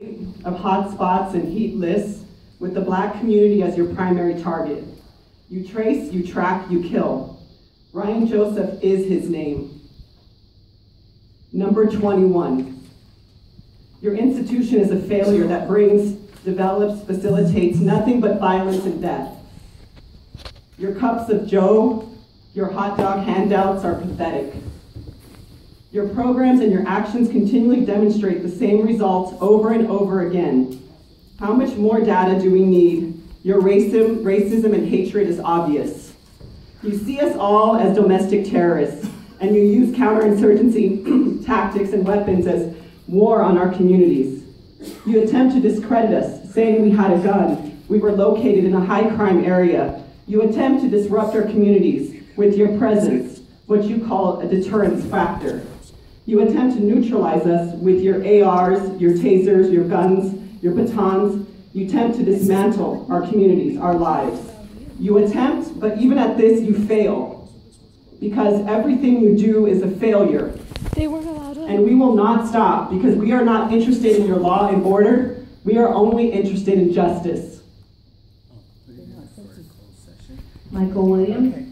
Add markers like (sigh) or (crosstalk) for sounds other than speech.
of hotspots and heat lists with the black community as your primary target. You trace, you track, you kill. Ryan Joseph is his name. Number 21. Your institution is a failure that brings, develops, facilitates nothing but violence and death. Your cups of Joe, your hot dog handouts are pathetic. Your programs and your actions continually demonstrate the same results over and over again. How much more data do we need? Your racism, racism and hatred is obvious. You see us all as domestic terrorists, and you use counterinsurgency (clears throat) tactics and weapons as war on our communities. You attempt to discredit us, saying we had a gun, we were located in a high crime area. You attempt to disrupt our communities with your presence, what you call a deterrence factor. You attempt to neutralize us with your ARs, your tasers, your guns, your batons. You attempt to dismantle our communities, our lives. You attempt, but even at this, you fail. Because everything you do is a failure. They weren't allowed in. And we will not stop because we are not interested in your law and order. We are only interested in justice. Michael Williams.